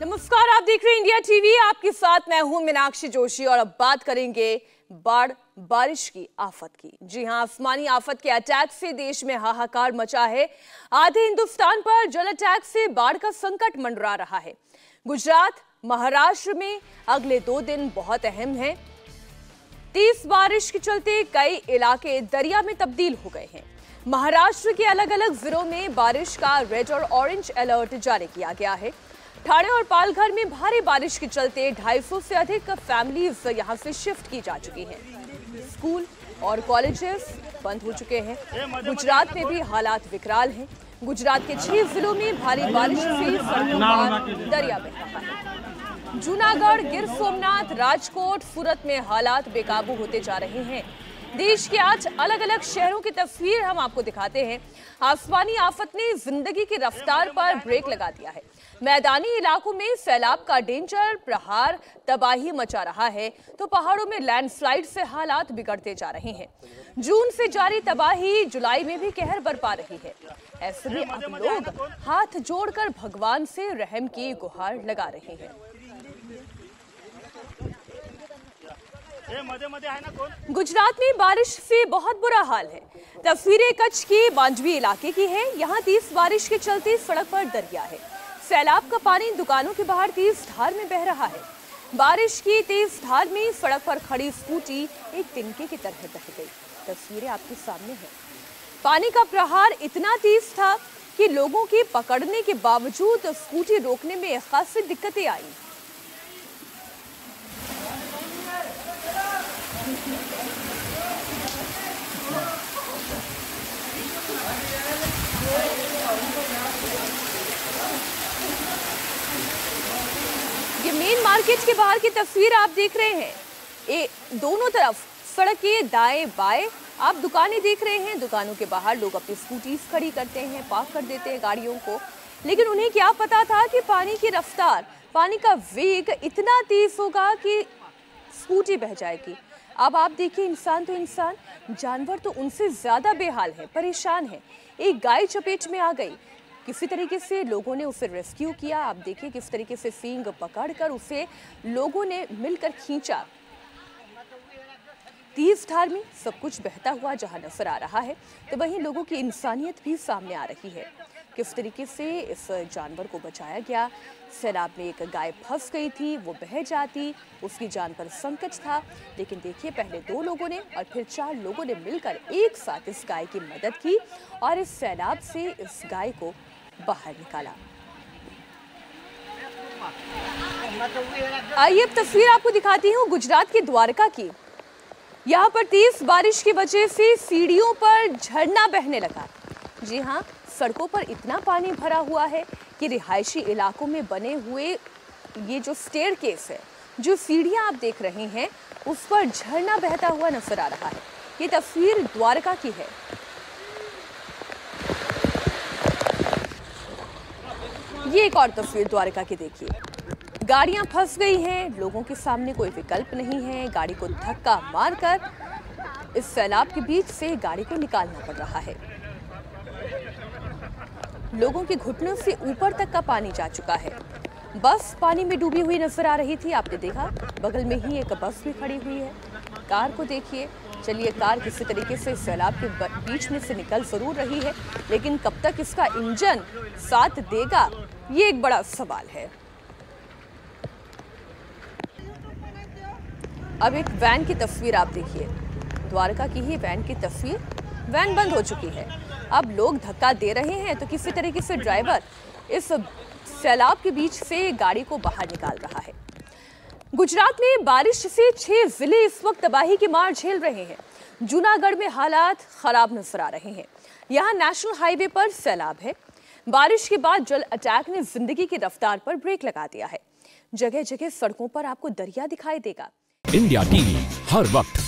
नमस्कार, आप देख रहे हैं इंडिया टीवी। आपके साथ मैं हूँ मीनाक्षी जोशी और अब बात करेंगे बाढ़, बारिश की आफत की। जी हाँ, आसमानी आफत के अटैक से देश में हाहाकार मचा है। आधे हिंदुस्तान पर जल अटैक से बाढ़ का संकट मंडरा रहा है। गुजरात, महाराष्ट्र में अगले दो दिन बहुत अहम हैं। तेज बारिश के चलते कई इलाके दरिया में तब्दील हो गए हैं। महाराष्ट्र के अलग अलग जिलों में बारिश का रेड और ऑरेंज अलर्ट जारी किया गया है। ठाणे और पालघर में भारी बारिश के चलते ढाई सौ से अधिक फैमिलीज़ यहाँ से शिफ्ट की जा चुकी हैं। स्कूल और कॉलेजेस बंद हो चुके हैं। गुजरात में भी हालात विकराल हैं। गुजरात के छह जिलों में भारी बारिश से दरिया बह रहा है। जूनागढ़, गिर सोमनाथ, राजकोट, सूरत में हालात बेकाबू होते जा रहे हैं। देश के आज अलग अलग शहरों की तस्वीर हम आपको दिखाते हैं। आसमानी आफत ने ज़िंदगी की रफ्तार पर ब्रेक लगा दिया है। मैदानी इलाकों में सैलाब का डेंजर, प्रहार, तबाही मचा रहा है। तो पहाड़ों में लैंडस्लाइड से हालात बिगड़ते जा रहे हैं। जून से जारी तबाही जुलाई में भी कहर बरपा रही है। ऐसे में अब लोग हाथ जोड़कर भगवान से रहम की गुहार लगा रहे हैं। गुजरात में बारिश से बहुत बुरा हाल है। तस्वीरें कच्छ के बांजवी इलाके की है। यहाँ तेज बारिश के चलते सड़क पर दरिया है। सैलाब का पानी दुकानों के बाहर तेज धार में बह रहा है। बारिश की तेज धार में सड़क पर खड़ी स्कूटी एक तिनके की तरह बह गई। तस्वीरें आपके सामने हैं। पानी का प्रहार इतना तेज था कि लोगों के पकड़ने के बावजूद स्कूटी रोकने में खासी दिक्कतें आई। ये मेन मार्केट के बाहर की तस्वीर आप देख रहे हैं। ए, दोनों तरफ़ सड़क के दाएँ बाएँ आप दुकानें देख रहे हैं। दुकानों के बाहर लोग अपनी स्कूटीज खड़ी करते हैं पार्क कर देते हैं गाड़ियों को। लेकिन उन्हें क्या पता था कि पानी की रफ्तार पानी का वेग इतना तेज होगा कि स्कूटी बह जाएगी। अब आप देखिए, इंसान तो इंसान, जानवर तो उनसे ज़्यादा बेहाल है, परेशान है। एक गाय चपेट में आ गई। किसी तरीके से लोगों ने उसे रेस्क्यू किया। आप देखिए किस तरीके से सींग पकड़कर उसे लोगों ने मिलकर खींचा। तीस धार में सब कुछ बहता हुआ जहाँ नज़र आ रहा है तो वहीं लोगों की इंसानियत भी सामने आ रही है। किस तरीके से इस जानवर को बचाया गया? सैलाब में एक गाय फंस गई थी, वो बह जाती, उसकी जान पर संकट था। लेकिन देखिए, पहले दो लोगों ने और फिर चार लोगों ने मिलकर एक साथ इस गाय की मदद की और इस सैलाब से इस गाय को बाहर निकाला। आइए, अब तस्वीर आपको दिखाती हूँ गुजरात के द्वारका की। यहाँ पर तेज बारिश की वजह से सीढ़ियों पर झरना बहने लगा। जी हाँ सड़कों पर इतना पानी भरा हुआ है कि रिहायशी इलाकों में बने हुए ये जो स्टेयर केस है, जो सीढ़ियाँ आप देख रहे हैं, उस पर झरना बहता हुआ नज़र आ रहा है। ये तस्वीर द्वारका की है। ये एक और तस्वीर द्वारका की देखिए। गाड़ियाँ फंस गई हैं, लोगों के सामने कोई विकल्प नहीं है, गाड़ी को धक्का मारकर इस सैलाब के बीच से गाड़ी को निकालना पड़ रहा है। लोगों के घुटनों से ऊपर तक का पानी जा चुका है। बस पानी में डूबी हुई नज़र आ रही थी, आपने देखा? बगल में ही एक बस भी खड़ी हुई है। कार को देखिए। चलिए, कार किसी तरीके से सैलाब के बीच में से निकल ज़रूर रही है, लेकिन कब तक इसका इंजन साथ देगा, ये एक बड़ा सवाल है। अब एक वैन की तस्वीर आप देखिए। द्वारका की ही वैन की तस्वीर। वैन बंद हो चुकी है। अब लोग धक्का दे रहे हैं तो किसी तरीके से ड्राइवर इस सैलाब के बीच से गाड़ी को बाहर निकाल रहा है। गुजरात में बारिश से छह ज़िले इस वक्त तबाही की मार झेल रहे हैं। जूनागढ़ में हालात खराब नज़र आ रहे हैं। यहाँ नेशनल हाईवे पर सैलाब है। बारिश के बाद जल अटैक ने ज़िंदगी की रफ्तार पर ब्रेक लगा दिया है। जगह जगह सड़कों पर आपको दरिया दिखाई देगा। इंडिया टीवी, हर वक्त।